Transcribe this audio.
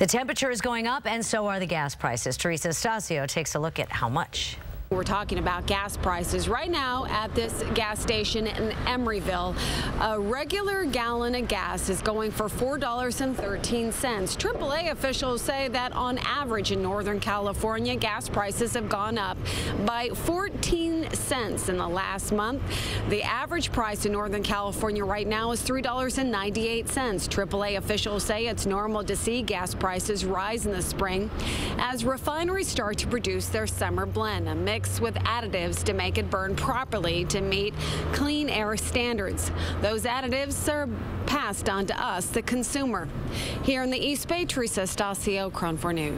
The temperature is going up and so are the gas prices. Teresa Stasio takes a look at how much. We're talking about gas prices right now at this gas station in Emeryville. A regular gallon of gas is going for $4.13. AAA officials say that on average in Northern California, gas prices have gone up by 14 cents in the last month. The average price in Northern California right now is $3.98. AAA officials say it's normal to see gas prices rise in the spring as refineries start to produce their summer blend, a mix mixed with additives to make it burn properly to meet clean air standards. Those additives are passed on to us, the consumer. Here in the East Bay, Teresa Stasio, KRON 4 News.